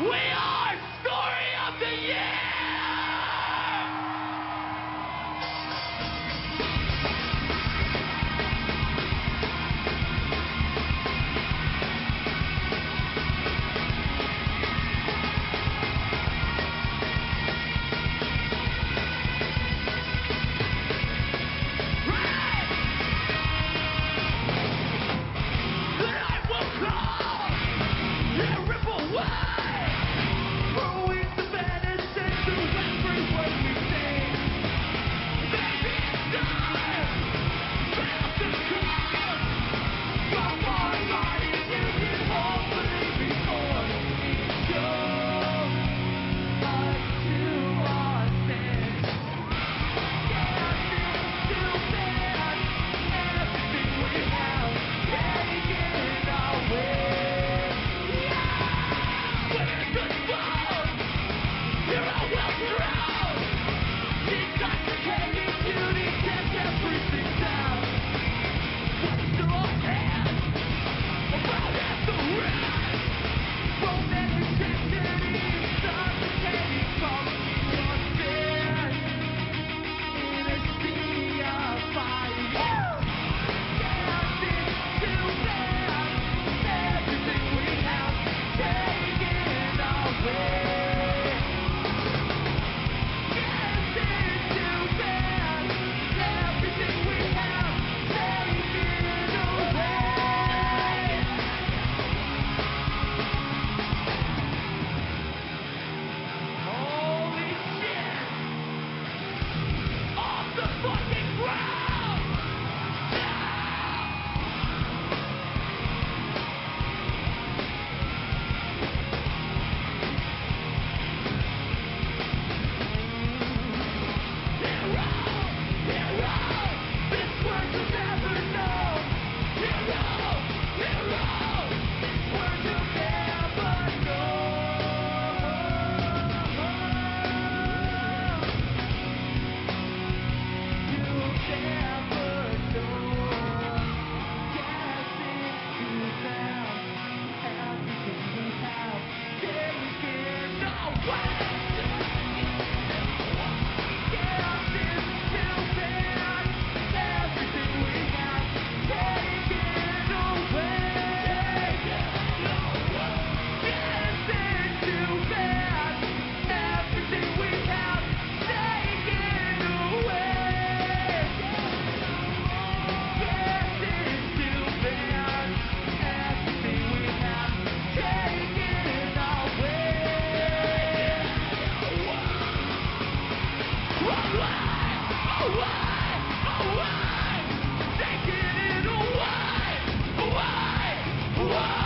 We Why? Why?